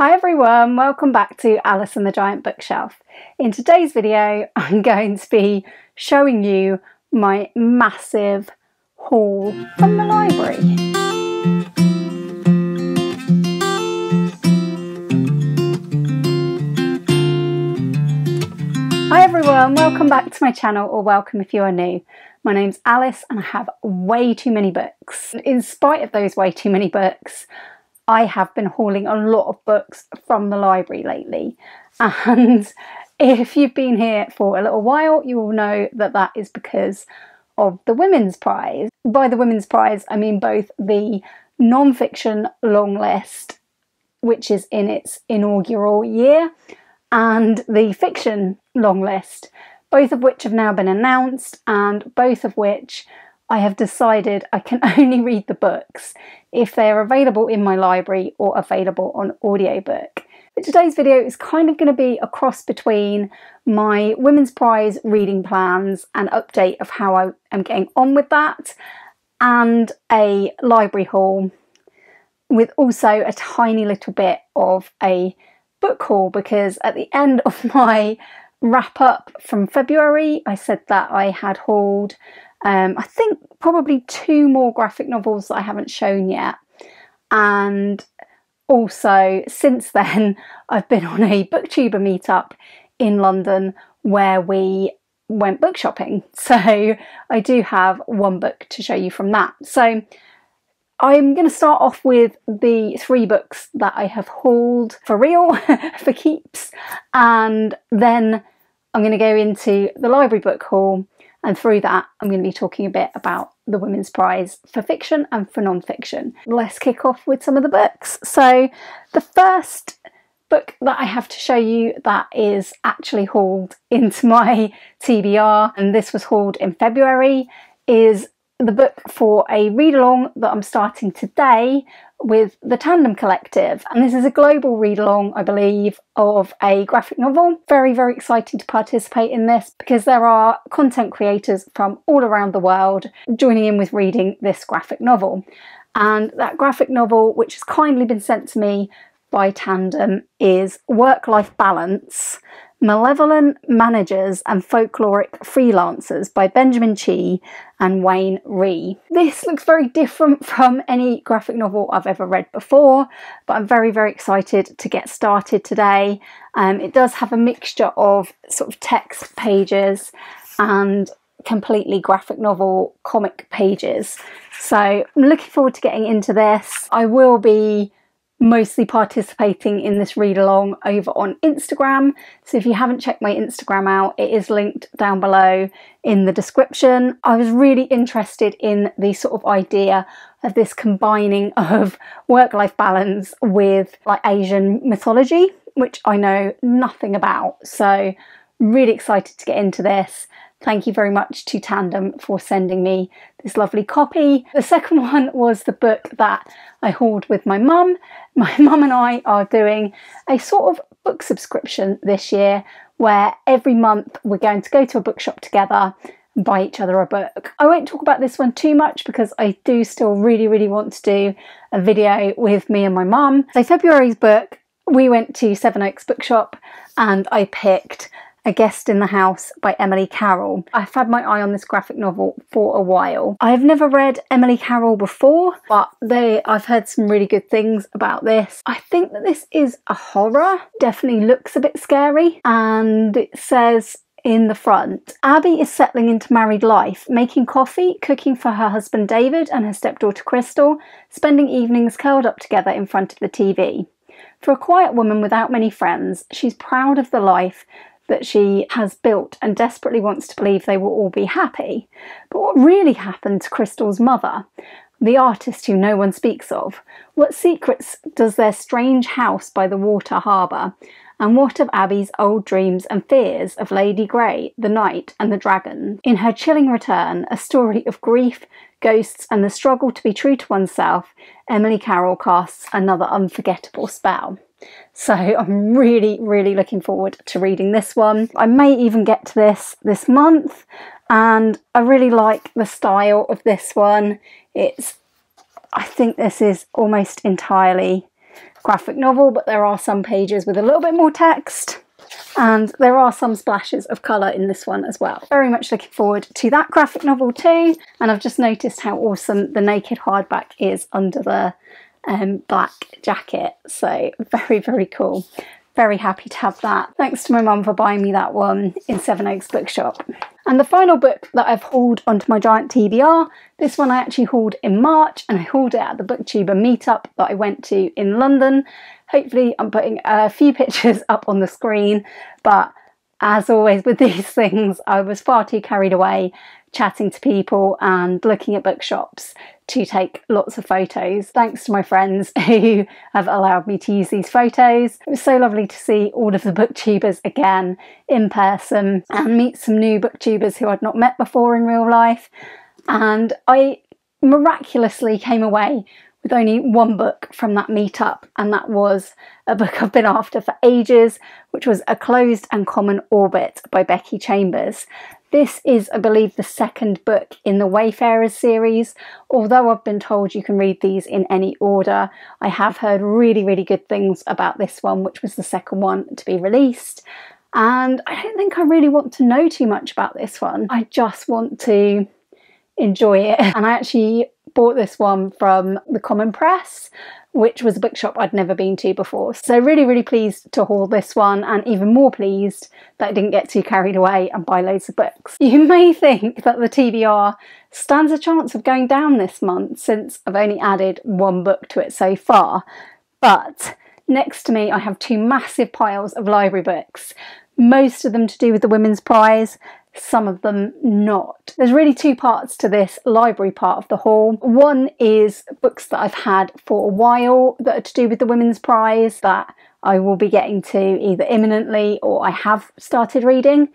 Hi everyone, welcome back to Alice and the Giant Bookshelf. In today's video, I'm going to be showing you my massive haul from the library. Hi everyone, welcome back to my channel or welcome if you are new. My name's Alice and I have way too many books. In spite of those way too many books, I have been hauling a lot of books from the library lately. And if you've been here for a little while, you will know that that is because of the Women's Prize. By the Women's Prize, I mean both the non fiction long list, which is in its inaugural year, and the fiction long list, both of which have now been announced, and both of which I have decided I can only read the books if they are available in my library or available on audiobook. But today's video is kind of going to be a cross between my Women's Prize reading plans and update of how I am getting on with that and a library haul with also a tiny little bit of a book haul because at the end of my wrap up from February I said that I had hauled um, I think probably two more graphic novels that I haven't shown yet. And also, since then, I've been on a booktuber meetup in London where we went book shopping. So I do have one book to show you from that. So I'm going to start off with the three books that I have hauled for real, for keeps, and then I'm going to go into the library book haul and through that, I'm going to be talking a bit about the Women's Prize for fiction and for non-fiction. Let's kick off with some of the books. So the first book that I have to show you that is actually hauled into my TBR, and this was hauled in February, is the book for a read along that I'm starting today with the Tandem Collective. And this is a global read along, I believe, of a graphic novel. Very, very excited to participate in this because there are content creators from all around the world joining in with reading this graphic novel. And that graphic novel, which has kindly been sent to me by Tandem, is Work Life Balance Malevolent Managers and Folkloric Freelancers by Benjamin Chee and Wayne Ree. This looks very different from any graphic novel I've ever read before, but I'm very, very excited to get started today. Um, it does have a mixture of sort of text pages and completely graphic novel comic pages. So I'm looking forward to getting into this. I will be mostly participating in this read along over on Instagram. So if you haven't checked my Instagram out, it is linked down below in the description. I was really interested in the sort of idea of this combining of work life balance with like Asian mythology, which I know nothing about. So really excited to get into this. Thank you very much to Tandem for sending me this lovely copy. The second one was the book that I hauled with my mum. My mum and I are doing a sort of book subscription this year where every month we're going to go to a bookshop together and buy each other a book. I won't talk about this one too much because I do still really, really want to do a video with me and my mum. So February's book, we went to Sevenoaks Bookshop and I picked a Guest in the House by Emily Carroll. I've had my eye on this graphic novel for a while. I've never read Emily Carroll before, but they I've heard some really good things about this. I think that this is a horror. Definitely looks a bit scary and it says in the front. Abby is settling into married life, making coffee, cooking for her husband David and her stepdaughter Crystal, spending evenings curled up together in front of the TV. For a quiet woman without many friends, she's proud of the life that she has built and desperately wants to believe they will all be happy. But what really happened to Crystal's mother? The artist who no one speaks of. What secrets does their strange house by the water harbour? And what of Abby's old dreams and fears of Lady Grey, the Knight, and the Dragon? In her chilling return, a story of grief, ghosts, and the struggle to be true to oneself, Emily Carroll casts another unforgettable spell. So I'm really, really looking forward to reading this one. I may even get to this this month and I really like the style of this one. It's, I think this is almost entirely graphic novel, but there are some pages with a little bit more text. And there are some splashes of colour in this one as well. Very much looking forward to that graphic novel too. And I've just noticed how awesome the naked hardback is under the um, black jacket. So very, very cool. Very happy to have that. Thanks to my mum for buying me that one in Sevenoaks Bookshop. And the final book that I've hauled onto my giant TBR, this one I actually hauled in March and I hauled it at the Booktuber meetup that I went to in London. Hopefully I'm putting a few pictures up on the screen, but as always with these things, I was far too carried away chatting to people and looking at bookshops to take lots of photos. Thanks to my friends who have allowed me to use these photos. It was so lovely to see all of the booktubers again in person and meet some new booktubers who I'd not met before in real life. And I miraculously came away with only one book from that meetup, and that was a book I've been after for ages, which was A Closed and Common Orbit by Becky Chambers. This is, I believe, the second book in the Wayfarers series. Although I've been told you can read these in any order, I have heard really, really good things about this one, which was the second one to be released. And I don't think I really want to know too much about this one. I just want to enjoy it. And I actually bought this one from the Common Press, which was a bookshop I'd never been to before. So really, really pleased to haul this one and even more pleased that I didn't get too carried away and buy loads of books. You may think that the TBR stands a chance of going down this month since I've only added one book to it so far, but next to me I have two massive piles of library books, most of them to do with the Women's Prize, some of them not. There's really two parts to this library part of the haul. One is books that I've had for a while that are to do with the Women's Prize that I will be getting to either imminently or I have started reading.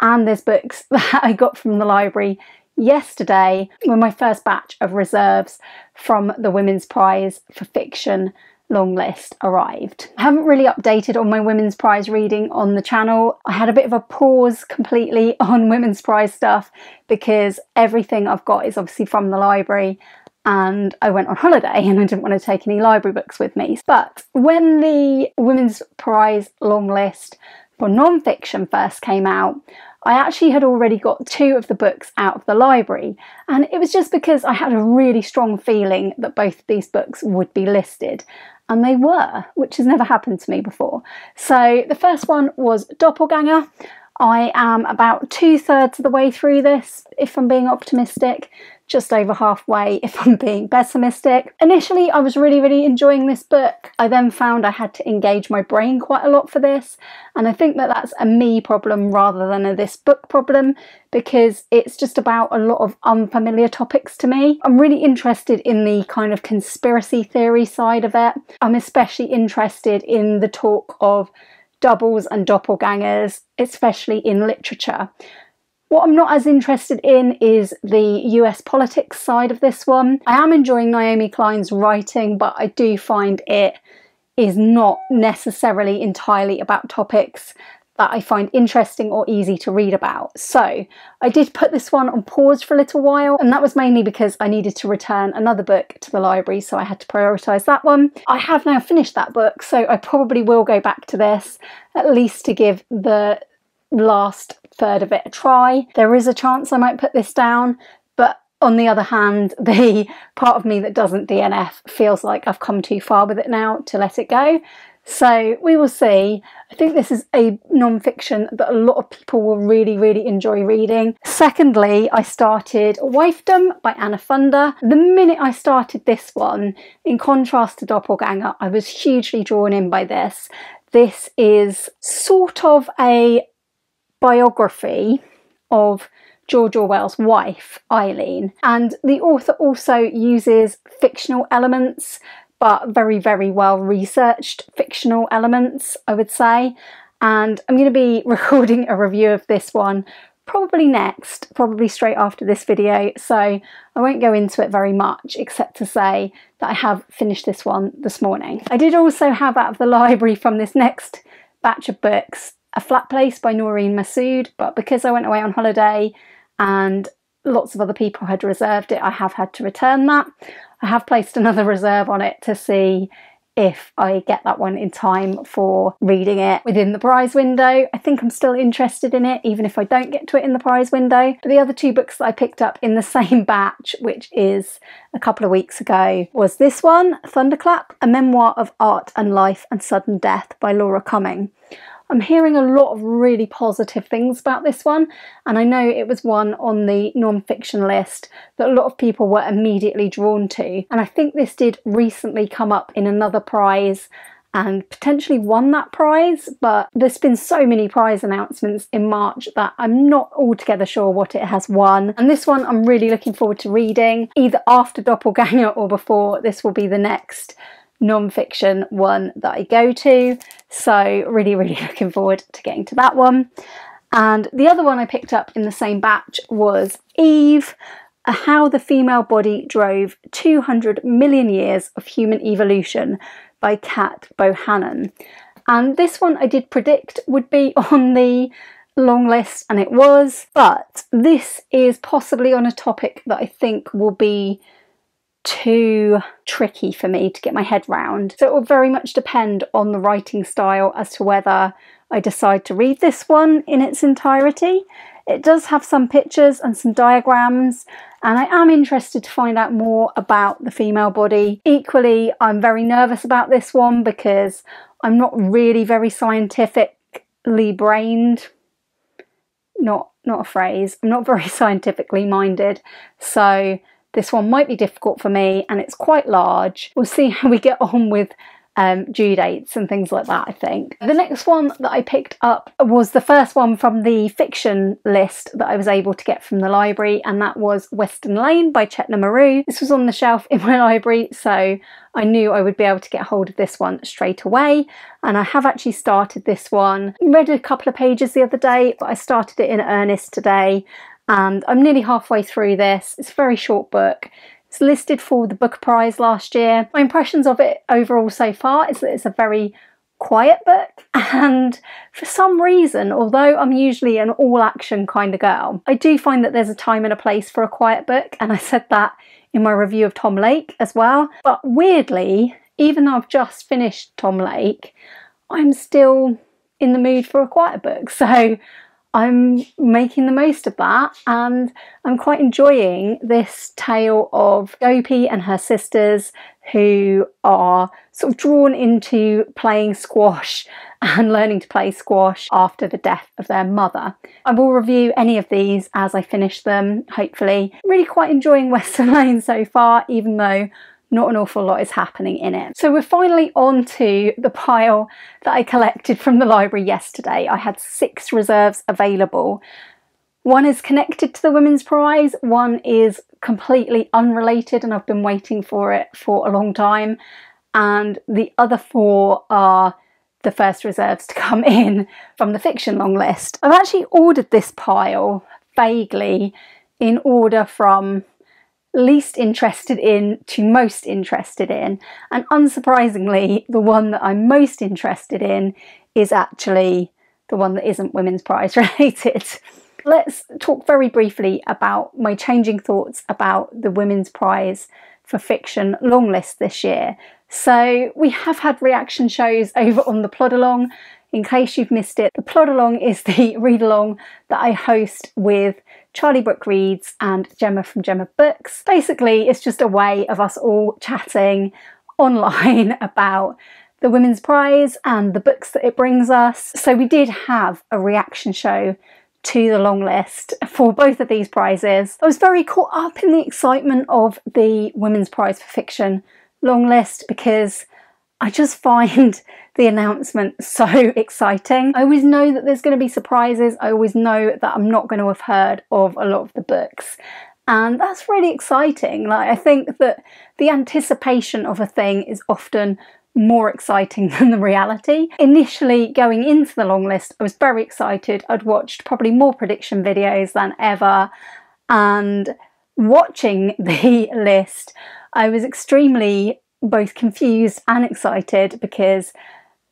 And there's books that I got from the library yesterday when my first batch of reserves from the Women's Prize for Fiction long list arrived. I haven't really updated on my Women's Prize reading on the channel. I had a bit of a pause completely on Women's Prize stuff because everything I've got is obviously from the library and I went on holiday and I didn't want to take any library books with me. But when the Women's Prize long list for non-fiction first came out, I actually had already got two of the books out of the library, and it was just because I had a really strong feeling that both of these books would be listed and they were, which has never happened to me before. So the first one was Doppelganger. I am about two thirds of the way through this, if I'm being optimistic just over halfway if I'm being pessimistic. Initially, I was really, really enjoying this book. I then found I had to engage my brain quite a lot for this, and I think that that's a me problem rather than a this book problem because it's just about a lot of unfamiliar topics to me. I'm really interested in the kind of conspiracy theory side of it. I'm especially interested in the talk of doubles and doppelgangers, especially in literature. What I'm not as interested in is the US politics side of this one. I am enjoying Naomi Klein's writing, but I do find it is not necessarily entirely about topics that I find interesting or easy to read about. So I did put this one on pause for a little while, and that was mainly because I needed to return another book to the library, so I had to prioritise that one. I have now finished that book, so I probably will go back to this, at least to give the last third of it a try. There is a chance I might put this down, but on the other hand, the part of me that doesn't DNF feels like I've come too far with it now to let it go. So we will see. I think this is a non-fiction that a lot of people will really, really enjoy reading. Secondly, I started Wifedom by Anna Funder. The minute I started this one, in contrast to Doppelganger, I was hugely drawn in by this. This is sort of a biography of George Orwell's wife, Eileen. And the author also uses fictional elements, but very, very well researched fictional elements, I would say. And I'm going to be recording a review of this one probably next, probably straight after this video, so I won't go into it very much except to say that I have finished this one this morning. I did also have out of the library from this next batch of books a Flat Place by Noreen Masud, but because I went away on holiday and lots of other people had reserved it, I have had to return that. I have placed another reserve on it to see if I get that one in time for reading it within the prize window. I think I'm still interested in it, even if I don't get to it in the prize window. But the other two books that I picked up in the same batch, which is a couple of weeks ago, was this one, Thunderclap, a memoir of art and life and sudden death by Laura Cumming. I'm hearing a lot of really positive things about this one, and I know it was one on the non-fiction list that a lot of people were immediately drawn to. And I think this did recently come up in another prize and potentially won that prize, but there's been so many prize announcements in March that I'm not altogether sure what it has won. And this one I'm really looking forward to reading, either after Doppelganger or before. This will be the next non-fiction one that I go to. So really, really looking forward to getting to that one. And the other one I picked up in the same batch was Eve, How the Female Body Drove 200 Million Years of Human Evolution by Cat Bohannon. And this one I did predict would be on the long list, and it was, but this is possibly on a topic that I think will be too tricky for me to get my head round. So it will very much depend on the writing style as to whether I decide to read this one in its entirety. It does have some pictures and some diagrams, and I am interested to find out more about the female body. Equally, I'm very nervous about this one because I'm not really very scientifically brained. Not not a phrase. I'm not very scientifically minded. So this one might be difficult for me and it's quite large. We'll see how we get on with um, due dates and things like that, I think. The next one that I picked up was the first one from the fiction list that I was able to get from the library, and that was Western Lane by Chetna Maru. This was on the shelf in my library, so I knew I would be able to get hold of this one straight away. And I have actually started this one. Read a couple of pages the other day, but I started it in earnest today and I'm nearly halfway through this. It's a very short book. It's listed for the Booker Prize last year. My impressions of it overall so far is that it's a very quiet book and for some reason although I'm usually an all action kind of girl I do find that there's a time and a place for a quiet book and I said that in my review of Tom Lake as well but weirdly even though I've just finished Tom Lake I'm still in the mood for a quiet book so I'm making the most of that and I'm quite enjoying this tale of Gopi and her sisters who are sort of drawn into playing squash and learning to play squash after the death of their mother. I will review any of these as I finish them, hopefully. Really quite enjoying Western Lane so far, even though not an awful lot is happening in it. So we're finally on to the pile that I collected from the library yesterday. I had six reserves available. One is connected to the Women's Prize, one is completely unrelated and I've been waiting for it for a long time, and the other four are the first reserves to come in from the fiction long list. I've actually ordered this pile vaguely in order from least interested in to most interested in. And unsurprisingly, the one that I'm most interested in is actually the one that isn't Women's Prize related. Let's talk very briefly about my changing thoughts about the Women's Prize for Fiction long list this year. So, we have had reaction shows over on the Plod Along. In case you've missed it, the Plod Along is the read along that I host with Charlie Brook Reads and Gemma from Gem of Books. Basically, it's just a way of us all chatting online about the Women's Prize and the books that it brings us. So we did have a reaction show to the long list for both of these prizes. I was very caught up in the excitement of the Women's Prize for Fiction long list because I just find the announcement so exciting. I always know that there's going to be surprises. I always know that I'm not going to have heard of a lot of the books. And that's really exciting. Like I think that the anticipation of a thing is often more exciting than the reality. Initially going into the long list, I was very excited. I'd watched probably more prediction videos than ever and watching the list, I was extremely both confused and excited because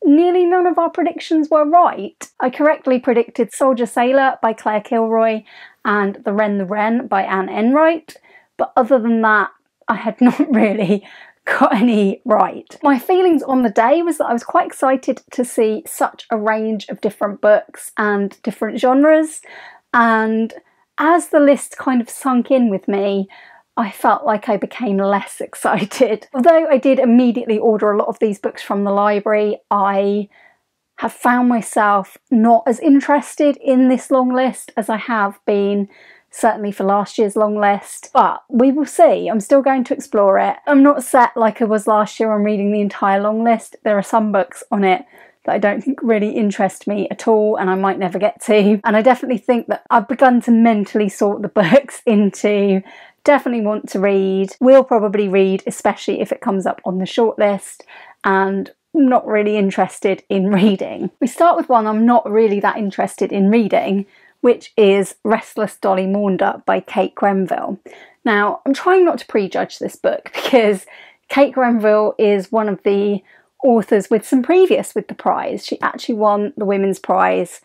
nearly none of our predictions were right. I correctly predicted Soldier Sailor by Claire Kilroy and The Wren the Wren by Anne Enright, but other than that, I had not really got any right. My feelings on the day was that I was quite excited to see such a range of different books and different genres and as the list kind of sunk in with me, I felt like I became less excited. Although I did immediately order a lot of these books from the library, I have found myself not as interested in this long list as I have been certainly for last year's long list, but we will see. I'm still going to explore it. I'm not set like I was last year on reading the entire long list. There are some books on it that I don't think really interest me at all and I might never get to. And I definitely think that I've begun to mentally sort the books into definitely want to read, will probably read, especially if it comes up on the shortlist, and not really interested in reading. We start with one I'm not really that interested in reading, which is Restless Dolly Maunder by Kate Grenville. Now, I'm trying not to prejudge this book because Kate Grenville is one of the authors with some previous with the prize. She actually won the Women's Prize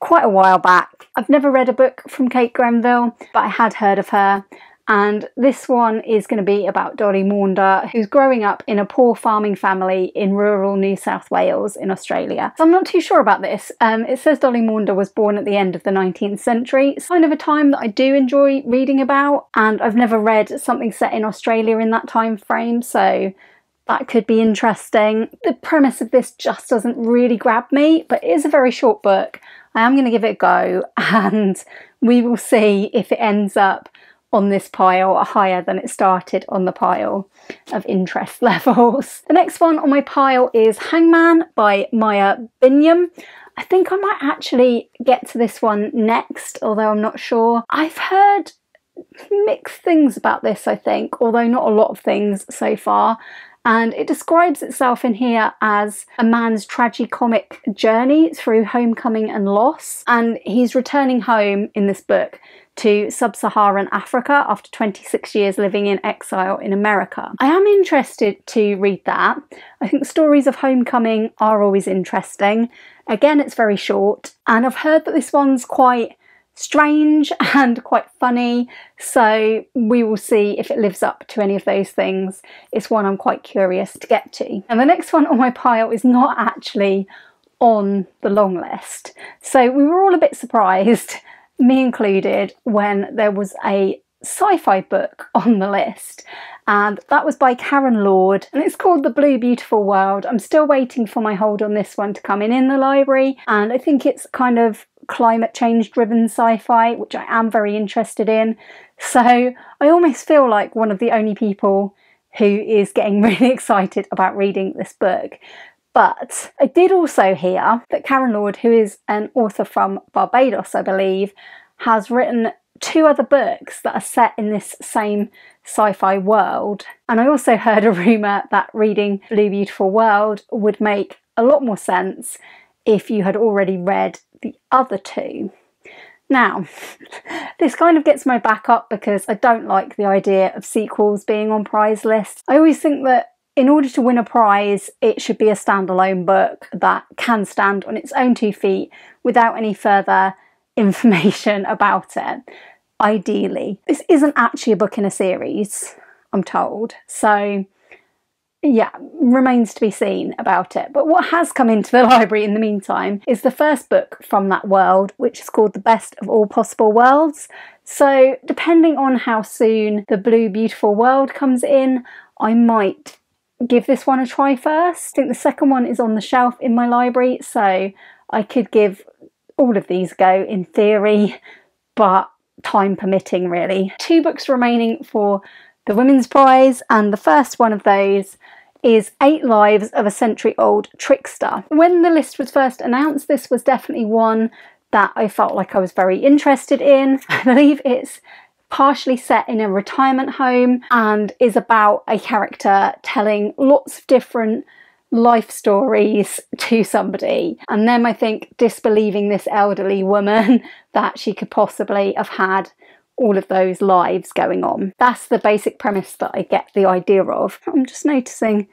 quite a while back. I've never read a book from Kate Grenville, but I had heard of her. And this one is going to be about Dolly Maunder, who's growing up in a poor farming family in rural New South Wales in Australia. So I'm not too sure about this. Um, it says Dolly Maunder was born at the end of the 19th century. It's kind of a time that I do enjoy reading about, and I've never read something set in Australia in that time frame, so that could be interesting. The premise of this just doesn't really grab me, but it is a very short book. I am going to give it a go and we will see if it ends up on this pile are higher than it started on the pile of interest levels. The next one on my pile is Hangman by Maya Binyam. I think I might actually get to this one next, although I'm not sure. I've heard mixed things about this, I think, although not a lot of things so far and it describes itself in here as a man's tragicomic journey through homecoming and loss. And he's returning home in this book to sub Saharan Africa after 26 years living in exile in America. I am interested to read that. I think stories of homecoming are always interesting. Again, it's very short, and I've heard that this one's quite strange and quite funny. So we will see if it lives up to any of those things. It's one I'm quite curious to get to. And the next one on my pile is not actually on the long list. So we were all a bit surprised, me included, when there was a sci-fi book on the list and that was by Karen Lord and it's called The Blue Beautiful World. I'm still waiting for my hold on this one to come in in the library and I think it's kind of climate change driven sci-fi which I am very interested in. So I almost feel like one of the only people who is getting really excited about reading this book. But I did also hear that Karen Lord, who is an author from Barbados, I believe, has written two other books that are set in this same sci fi world. And I also heard a rumour that reading Blue Beautiful World would make a lot more sense if you had already read the other two. Now, this kind of gets my back up because I don't like the idea of sequels being on prize lists. I always think that in order to win a prize, it should be a standalone book that can stand on its own two feet without any further information about it ideally. This isn't actually a book in a series, I'm told. So, yeah, remains to be seen about it. But what has come into the library in the meantime is the first book from that world, which is called The Best of All Possible Worlds. So, depending on how soon the Blue Beautiful World comes in, I might give this one a try first. I think the second one is on the shelf in my library, so I could give all of these go in theory, but time permitting, really. Two books remaining for the Women's Prize, and the first one of those is Eight Lives of a Century Old Trickster. When the list was first announced, this was definitely one that I felt like I was very interested in. I believe it's partially set in a retirement home and is about a character telling lots of different life stories to somebody and then I think disbelieving this elderly woman that she could possibly have had all of those lives going on. That's the basic premise that I get the idea of. I'm just noticing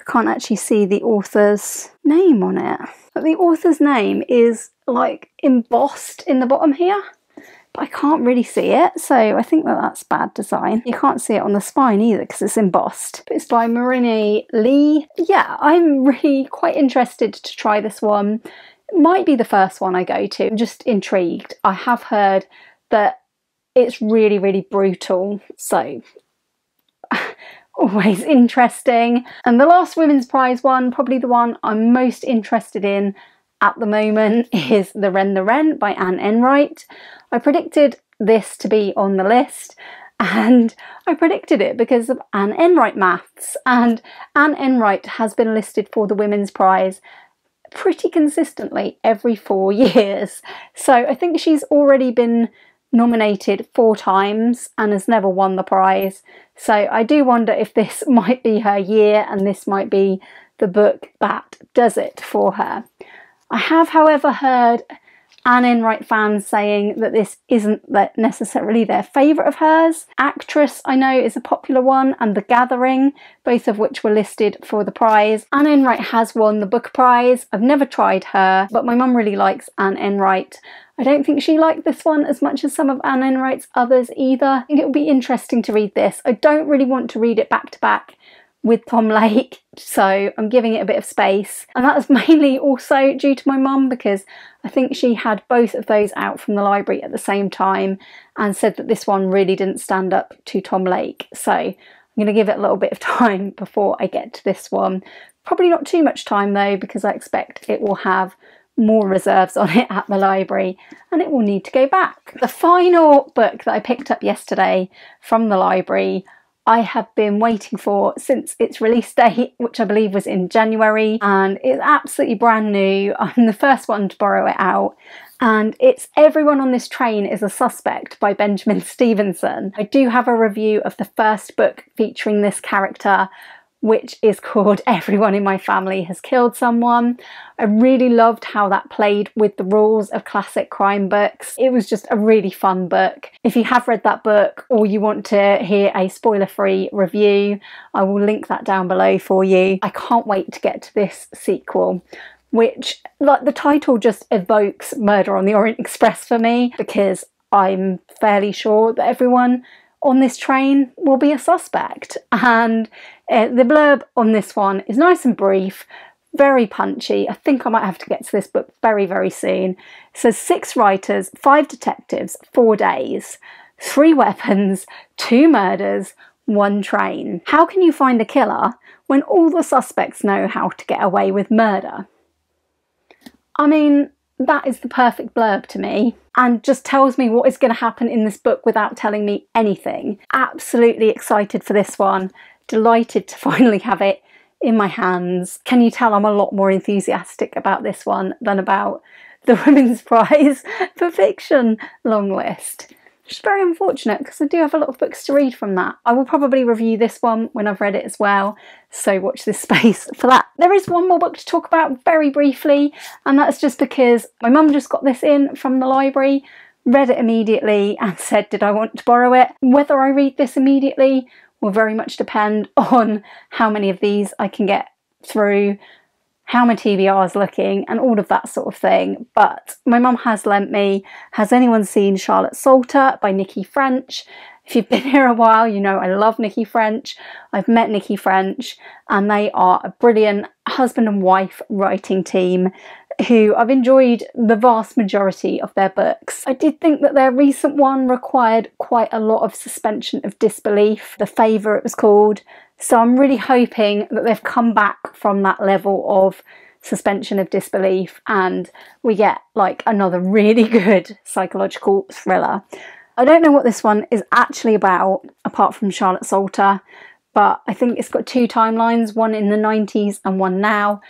I can't actually see the author's name on it. But the author's name is like embossed in the bottom here. But I can't really see it, so I think that that's bad design. You can't see it on the spine either because it's embossed. But it's by Mirinae Lee. Yeah, I'm really quite interested to try this one. It might be the first one I go to. I'm just intrigued. I have heard that it's really, really brutal, so always interesting. And the last Women's Prize one, probably the one I'm most interested in at the moment, is The Wren the Wren by Anne Enright. I predicted this to be on the list and I predicted it because of Anne Enright maths. And Anne Enright has been listed for the Women's Prize pretty consistently every four years. So I think she's already been nominated four times and has never won the prize. So I do wonder if this might be her year and this might be the book that does it for her. I have, however, heard Anne Enright fans saying that this isn't necessarily their favourite of hers. Actress, I know, is a popular one, and The Gathering, both of which were listed for the prize. Anne Enright has won the Booker prize. I've never tried her, but my mum really likes Anne Enright. I don't think she liked this one as much as some of Anne Enright's others either. I think it would be interesting to read this. I don't really want to read it back to back with Tom Lake, so I'm giving it a bit of space. And that was mainly also due to my mum because I think she had both of those out from the library at the same time and said that this one really didn't stand up to Tom Lake. So I'm going to give it a little bit of time before I get to this one. Probably not too much time though because I expect it will have more reserves on it at the library and it will need to go back. The final book that I picked up yesterday from the library I have been waiting for since its release date, which I believe was in January, and it's absolutely brand new. I'm the first one to borrow it out. And it's Everyone on This Train is a Suspect by Benjamin Stevenson. I do have a review of the first book featuring this character, which is called Everyone in My Family Has Killed Someone. I really loved how that played with the rules of classic crime books. It was just a really fun book. If you have read that book or you want to hear a spoiler free review, I will link that down below for you. I can't wait to get to this sequel which like the title just evokes murder on the orient express for me because i'm fairly sure that everyone on this train will be a suspect. And uh, the blurb on this one is nice and brief, very punchy. I think I might have to get to this book very, very soon. It says six writers, five detectives, four days, three weapons, two murders, one train. How can you find a killer when all the suspects know how to get away with murder? I mean, that is the perfect blurb to me and just tells me what is going to happen in this book without telling me anything. Absolutely excited for this one. Delighted to finally have it in my hands. Can you tell I'm a lot more enthusiastic about this one than about the Women's Prize for Fiction long list? Which is very unfortunate because I do have a lot of books to read from that. I will probably review this one when I've read it as well, so watch this space for that. There is one more book to talk about very briefly, and that's just because my mum just got this in from the library, read it immediately, and said, Did I want to borrow it? Whether I read this immediately will very much depend on how many of these I can get through how my TBR is looking, and all of that sort of thing. But my mum has lent me Has Anyone Seen Charlotte Salter by Nikki French? If you've been here a while, you know I love Nikki French. I've met Nikki French, and they are a brilliant husband and wife writing team who I've enjoyed the vast majority of their books. I did think that their recent one required quite a lot of suspension of disbelief. The Favour, it was called. So I'm really hoping that they've come back from that level of suspension of disbelief and we get like another really good psychological thriller. I don't know what this one is actually about apart from Charlotte Salter, but I think it's got two timelines, one in the 90s and one now,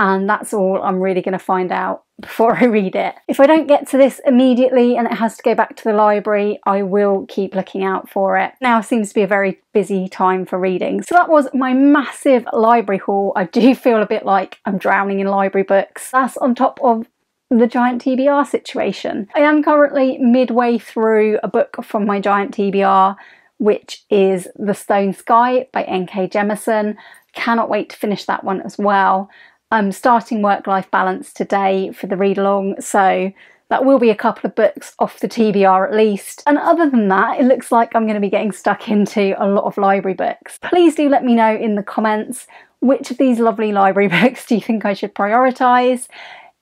and that's all I'm really going to find out before I read it. If I don't get to this immediately and it has to go back to the library, I will keep looking out for it. Now seems to be a very busy time for reading. So that was my massive library haul. I do feel a bit like I'm drowning in library books. That's on top of the giant TBR situation. I am currently midway through a book from my giant TBR which is The Stone Sky by N.K. Jemisin. Cannot wait to finish that one as well. I'm starting work life balance today for the read along, so That will be a couple of books off the TBR at least. And other than that, it looks like I'm going to be getting stuck into a lot of library books. Please do let me know in the comments which of these lovely library books do you think I should prioritise?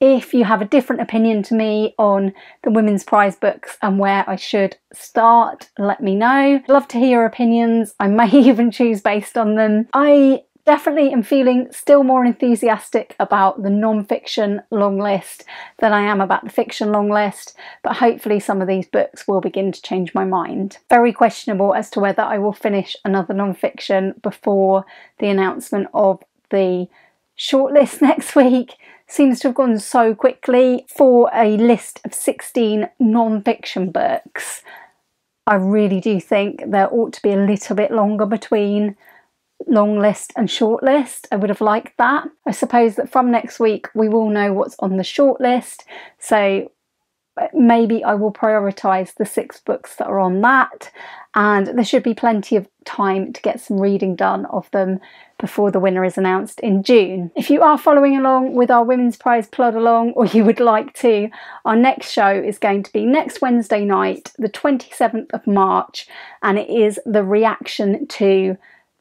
If you have a different opinion to me on the Women's Prize books and where I should start, let me know. Love to hear your opinions. I may even choose based on them. I definitely am feeling still more enthusiastic about the non-fiction long list than I am about the fiction long list, but hopefully some of these books will begin to change my mind. Very questionable as to whether I will finish another non-fiction before the announcement of the shortlist next week seems to have gone so quickly for a list of 16 non-fiction books. I really do think there ought to be a little bit longer between long list and short list. I would have liked that. I suppose that from next week we will know what's on the short list. So uh, maybe I will prioritise the six books that are on that, and there should be plenty of time to get some reading done of them before the winner is announced in June. If you are following along with our Women's Prize plod along, or you would like to, our next show is going to be next Wednesday night, the 27th of March, and it is the reaction to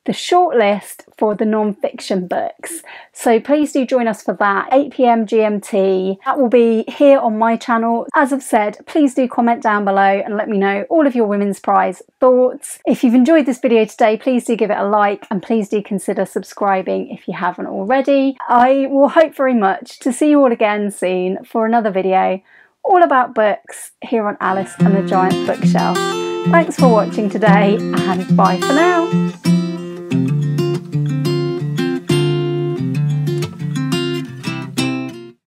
the shortlist for the non-fiction books. So please do join us for that, 8pm GMT. That will be here on my channel. As I've said, please do comment down below and let me know all of your Women's Prize thoughts. If you've enjoyed this video today, please do give it a like and please do consider subscribing if you haven't already. I will hope very much to see you all again soon for another video all about books here on Alice and the Giant Bookshelf. Thanks for watching today and bye for now.